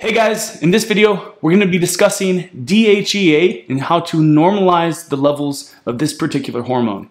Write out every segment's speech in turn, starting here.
Hey guys, in this video, we're going to be discussing DHEA and how to normalize the levels of this particular hormone.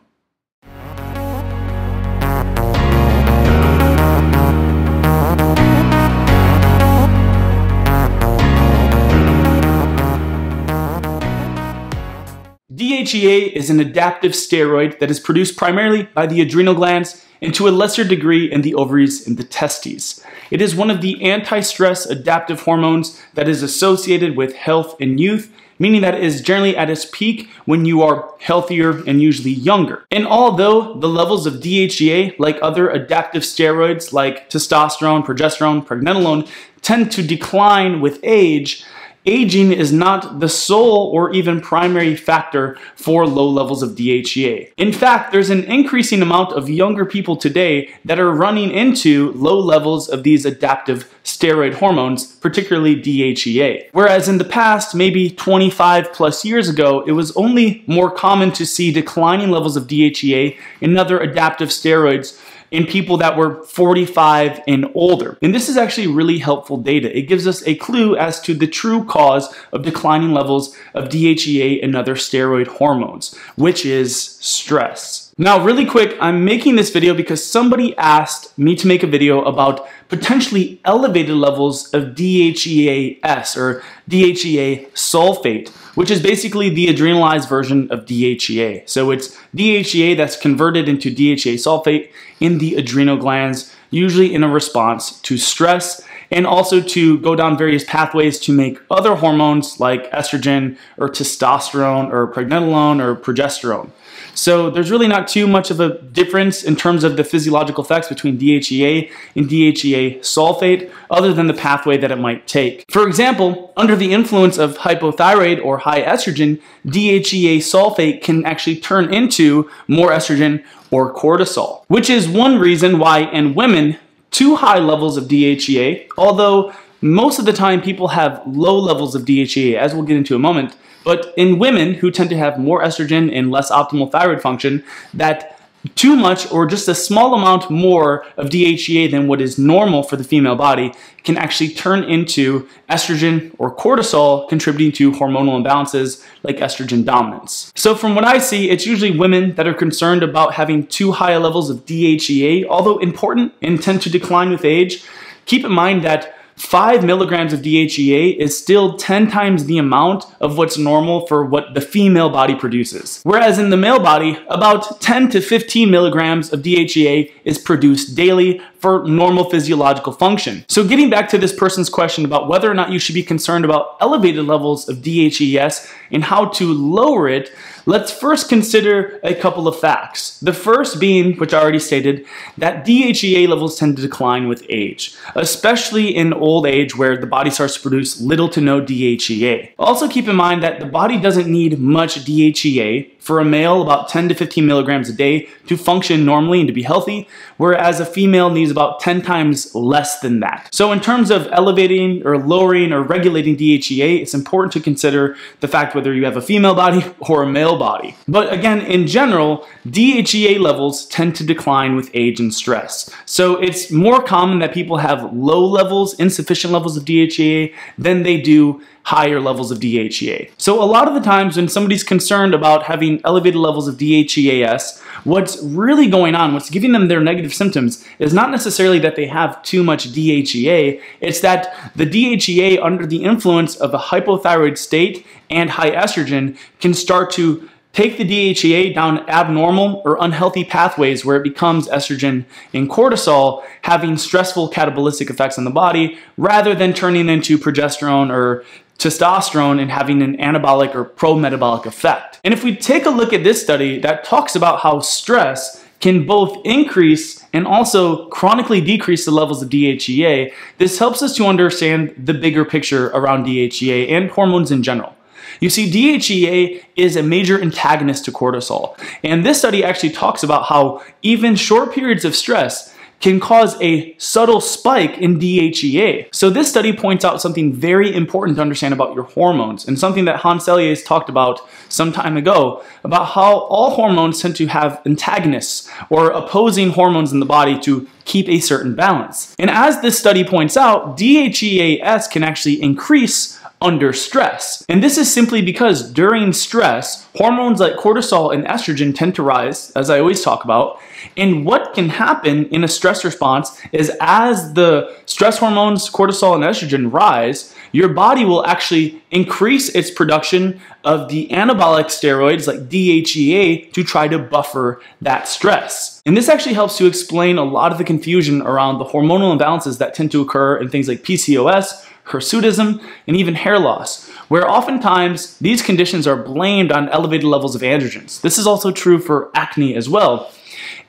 DHEA is an adaptive steroid that is produced primarily by the adrenal glands and to a lesser degree in the ovaries and the testes. It is one of the anti-stress adaptive hormones that is associated with health in youth meaning that it is generally at its peak when you are healthier and usually younger. And although the levels of DHEA, like other adaptive steroids like testosterone, progesterone, pregnenolone, tend to decline with age, aging is not the sole or even primary factor for low levels of DHEA. In fact, there's an increasing amount of younger people today that are running into low levels of these adaptive steroid hormones, particularly DHEA. Whereas in the past, maybe 25 plus years ago, it was only more common to see declining levels of DHEA in other adaptive steroids in people that were 45 and older. And this is actually really helpful data. It gives us a clue as to the true cause of declining levels of DHEA and other steroid hormones, which is stress. Now, really quick, I'm making this video because somebody asked me to make a video about potentially elevated levels of DHEAS or DHEA sulfate, which is basically the adrenalized version of DHEA. So it's DHEA that's converted into DHEA sulfate in the adrenal glands, usually in a response to stress and also to go down various pathways to make other hormones like estrogen or testosterone or pregnenolone or progesterone. So there's really not too much of a difference in terms of the physiological effects between DHEA and DHEA sulfate other than the pathway that it might take. For example, under the influence of hypothyroid or high estrogen, DHEA sulfate can actually turn into more estrogen or cortisol, which is one reason why in women, too high levels of DHEA, although most of the time people have low levels of DHEA, as we'll get into in a moment, but in women who tend to have more estrogen and less optimal thyroid function, that too much or just a small amount more of DHEA than what is normal for the female body can actually turn into estrogen or cortisol, contributing to hormonal imbalances like estrogen dominance. So from what I see, it's usually women that are concerned about having too high levels of DHEA, although important and tend to decline with age. Keep in mind that 5 milligrams of DHEA is still 10 times the amount of what's normal for what the female body produces. Whereas in the male body, about 10 to 15 milligrams of DHEA is produced daily for normal physiological function. So getting back to this person's question about whether or not you should be concerned about elevated levels of DHEAS and how to lower it, let's first consider a couple of facts. The first being, which I already stated, that DHEA levels tend to decline with age, especially in old age where the body starts to produce little to no DHEA. Also keep in mind that the body doesn't need much DHEA for a male, about 10 to 15 milligrams a day to function normally and to be healthy, whereas a female needs about 10 times less than that. So in terms of elevating or lowering or regulating DHEA, it's important to consider the fact whether you have a female body or a male body. But again, in general, DHEA levels tend to decline with age and stress. So it's more common that people have low levels, insufficient levels of DHEA than they do higher levels of DHEA. So a lot of the times when somebody's concerned about having elevated levels of DHEAS, what's really going on, what's giving them their negative symptoms is not necessarily that they have too much DHEA, it's that the DHEA under the influence of a hypothyroid state and high estrogen can start to take the DHEA down abnormal or unhealthy pathways where it becomes estrogen and cortisol, having stressful catabolistic effects on the body, rather than turning into progesterone or testosterone and having an anabolic or pro-metabolic effect. And if we take a look at this study that talks about how stress can both increase and also chronically decrease the levels of DHEA, this helps us to understand the bigger picture around DHEA and hormones in general. You see, DHEA is a major antagonist to cortisol. And this study actually talks about how even short periods of stress can cause a subtle spike in DHEA. So this study points out something very important to understand about your hormones and something that Hans Selye has talked about some time ago about how all hormones tend to have antagonists or opposing hormones in the body to keep a certain balance. And as this study points out, DHEAS can actually increase under stress. And this is simply because during stress, hormones like cortisol and estrogen tend to rise, as I always talk about. And what can happen in a stress response is as the stress hormones, cortisol and estrogen rise, your body will actually increase its production of the anabolic steroids like DHEA to try to buffer that stress. And this actually helps to explain a lot of the confusion around the hormonal imbalances that tend to occur in things like PCOS, hirsutism, and even hair loss, where oftentimes these conditions are blamed on elevated levels of androgens. This is also true for acne as well.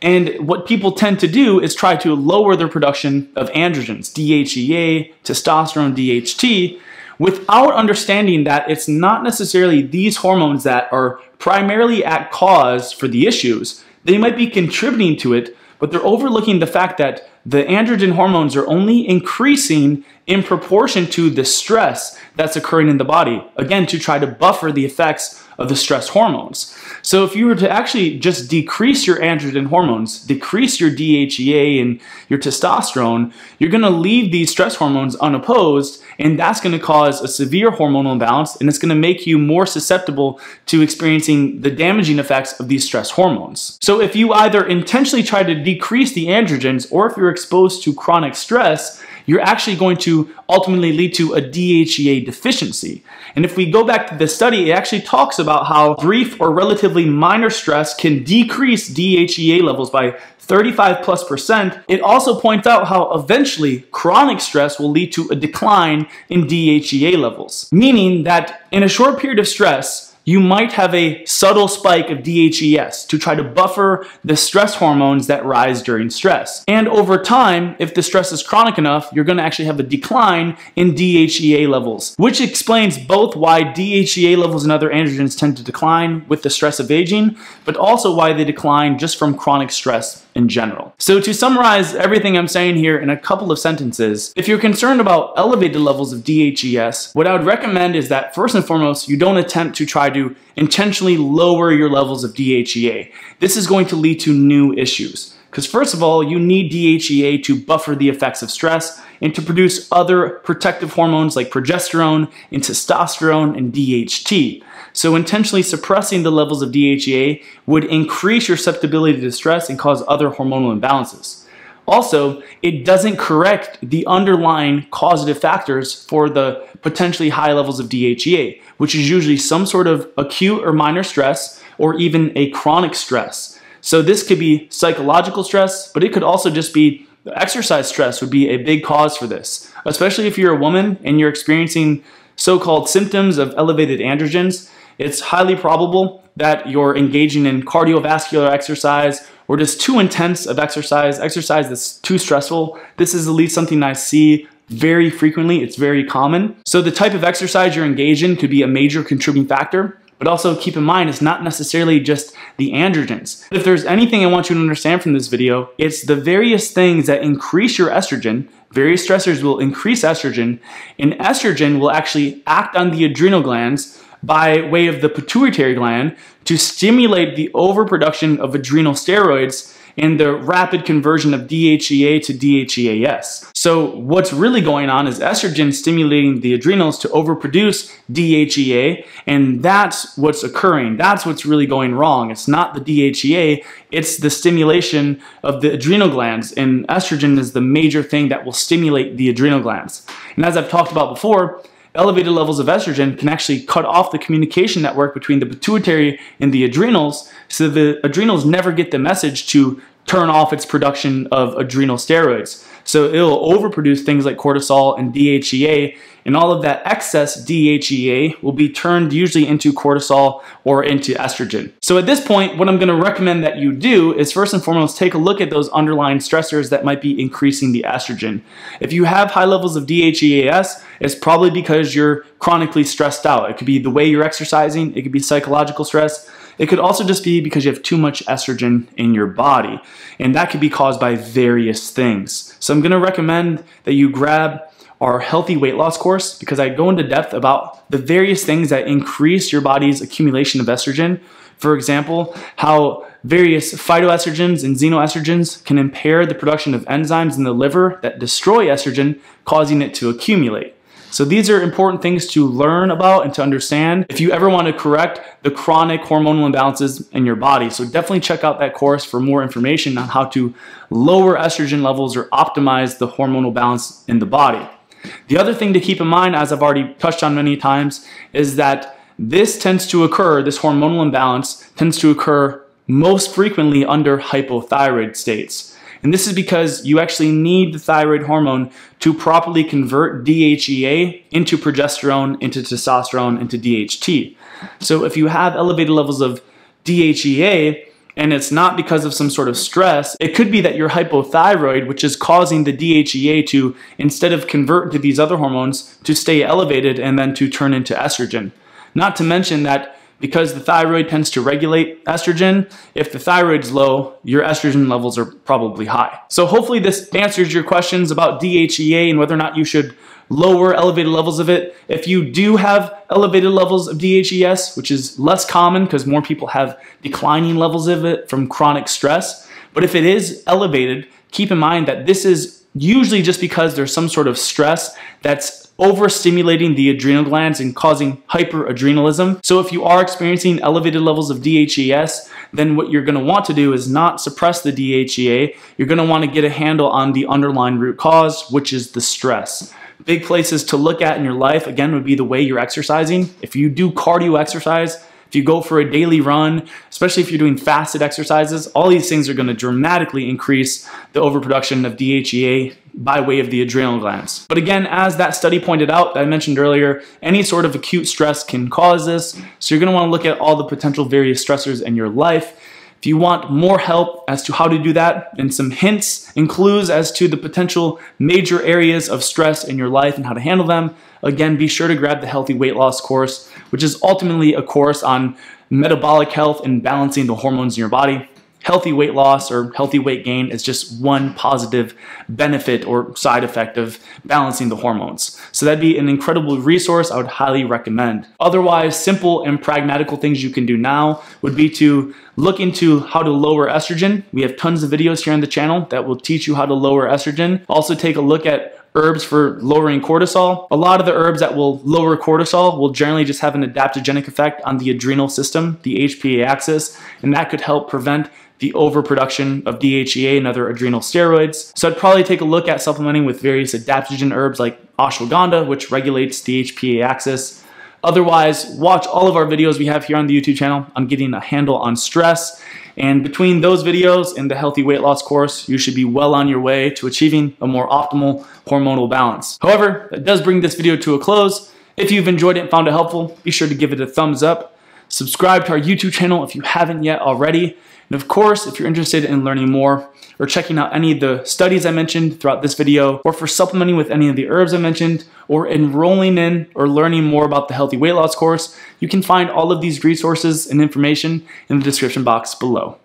And what people tend to do is try to lower their production of androgens, DHEA, testosterone, DHT, without understanding that it's not necessarily these hormones that are primarily at cause for the issues. They might be contributing to it, but they're overlooking the fact that the androgen hormones are only increasing in proportion to the stress that's occurring in the body, again, to try to buffer the effects of the stress hormones. So if you were to actually just decrease your androgen hormones, decrease your DHEA and your testosterone, you're going to leave these stress hormones unopposed, and that's going to cause a severe hormonal imbalance, and it's going to make you more susceptible to experiencing the damaging effects of these stress hormones. So if you either intentionally try to decrease the androgens, or if you're exposed to chronic stress, you're actually going to ultimately lead to a DHEA deficiency. And if we go back to the study, it actually talks about how brief or relatively minor stress can decrease DHEA levels by 35 plus percent. It also points out how eventually chronic stress will lead to a decline in DHEA levels, meaning that in a short period of stress, you might have a subtle spike of DHEAS to try to buffer the stress hormones that rise during stress. And over time, if the stress is chronic enough, you're going to actually have a decline in DHEA levels, which explains both why DHEA levels and other androgens tend to decline with the stress of aging, but also why they decline just from chronic stress in general. So to summarize everything I'm saying here in a couple of sentences, if you're concerned about elevated levels of DHEAS, what I would recommend is that first and foremost, you don't attempt to try to intentionally lower your levels of DHEA. This is going to lead to new issues. Because first of all, you need DHEA to buffer the effects of stress and to produce other protective hormones like progesterone and testosterone and DHT. So intentionally suppressing the levels of DHEA would increase your susceptibility to stress and cause other hormonal imbalances. Also, it doesn't correct the underlying causative factors for the potentially high levels of DHEA, which is usually some sort of acute or minor stress or even a chronic stress. So this could be psychological stress, but it could also just be exercise stress would be a big cause for this, especially if you're a woman and you're experiencing so-called symptoms of elevated androgens. It's highly probable that you're engaging in cardiovascular exercise or just too intense of exercise, exercise that's too stressful. This is at least something I see very frequently. It's very common. So the type of exercise you're engaged in could be a major contributing factor. But also keep in mind, it's not necessarily just the androgens. If there's anything I want you to understand from this video, it's the various things that increase your estrogen. Various stressors will increase estrogen, and estrogen will actually act on the adrenal glands by way of the pituitary gland to stimulate the overproduction of adrenal steroids and the rapid conversion of DHEA to DHEAS. So what's really going on is estrogen stimulating the adrenals to overproduce DHEA, and that's what's occurring. That's what's really going wrong. It's not the DHEA, it's the stimulation of the adrenal glands, and estrogen is the major thing that will stimulate the adrenal glands. And as I've talked about before, elevated levels of estrogen can actually cut off the communication network between the pituitary and the adrenals, so the adrenals never get the message to turn off its production of adrenal steroids. So it'll overproduce things like cortisol and DHEA, and all of that excess DHEA will be turned usually into cortisol or into estrogen. So at this point, what I'm gonna recommend that you do is first and foremost, take a look at those underlying stressors that might be increasing the estrogen. If you have high levels of DHEAS, it's probably because you're chronically stressed out. It could be the way you're exercising, it could be psychological stress, It could also just be because you have too much estrogen in your body, and that could be caused by various things. So I'm gonna recommend that you grab our healthy weight loss course because I go into depth about the various things that increase your body's accumulation of estrogen. For example, how various phytoestrogens and xenoestrogens can impair the production of enzymes in the liver that destroy estrogen, causing it to accumulate. So these are important things to learn about and to understand if you ever want to correct the chronic hormonal imbalances in your body. So definitely check out that course for more information on how to lower estrogen levels or optimize the hormonal balance in the body. The other thing to keep in mind, as I've already touched on many times, is that this tends to occur, this hormonal imbalance tends to occur most frequently under hypothyroid states. And this is because you actually need the thyroid hormone to properly convert DHEA into progesterone, into testosterone, into DHT. So if you have elevated levels of DHEA, and it's not because of some sort of stress. It could be that you're hypothyroid, which is causing the DHEA to, instead of convert to these other hormones, to stay elevated and then to turn into estrogen. Not to mention that because the thyroid tends to regulate estrogen, if the thyroid's low, your estrogen levels are probably high. So hopefully this answers your questions about DHEA and whether or not you should lower elevated levels of it. If you do have elevated levels of DHEAS, which is less common because more people have declining levels of it from chronic stress, but if it is elevated, keep in mind that this is usually just because there's some sort of stress that's overstimulating the adrenal glands and causing hyperadrenalism. So if you are experiencing elevated levels of DHEAS, then what you're gonna want to do is not suppress the DHEA. You're gonna wanna get a handle on the underlying root cause, which is the stress. Big places to look at in your life, again, would be the way you're exercising. If you do cardio exercise, if you go for a daily run, especially if you're doing fasted exercises, all these things are going to dramatically increase the overproduction of DHEA by way of the adrenal glands. But again, as that study pointed out that I mentioned earlier, any sort of acute stress can cause this. So you're going to want to look at all the potential various stressors in your life if you want more help as to how to do that and some hints and clues as to the potential major areas of stress in your life and how to handle them, again, be sure to grab the Healthy Weight Loss course, which is ultimately a course on metabolic health and balancing the hormones in your body healthy weight loss or healthy weight gain is just one positive benefit or side effect of balancing the hormones. So that'd be an incredible resource I would highly recommend. Otherwise, simple and pragmatical things you can do now would be to look into how to lower estrogen. We have tons of videos here on the channel that will teach you how to lower estrogen. Also take a look at herbs for lowering cortisol. A lot of the herbs that will lower cortisol will generally just have an adaptogenic effect on the adrenal system, the HPA axis, and that could help prevent the overproduction of DHEA and other adrenal steroids. So I'd probably take a look at supplementing with various adaptogen herbs like ashwagandha, which regulates the HPA axis. Otherwise, watch all of our videos we have here on the YouTube channel on getting a handle on stress. And between those videos and the healthy weight loss course, you should be well on your way to achieving a more optimal hormonal balance. However, that does bring this video to a close. If you've enjoyed it and found it helpful, be sure to give it a thumbs up. Subscribe to our YouTube channel if you haven't yet already. And of course, if you're interested in learning more or checking out any of the studies I mentioned throughout this video, or for supplementing with any of the herbs I mentioned, or enrolling in or learning more about the Healthy Weight Loss course, you can find all of these resources and information in the description box below.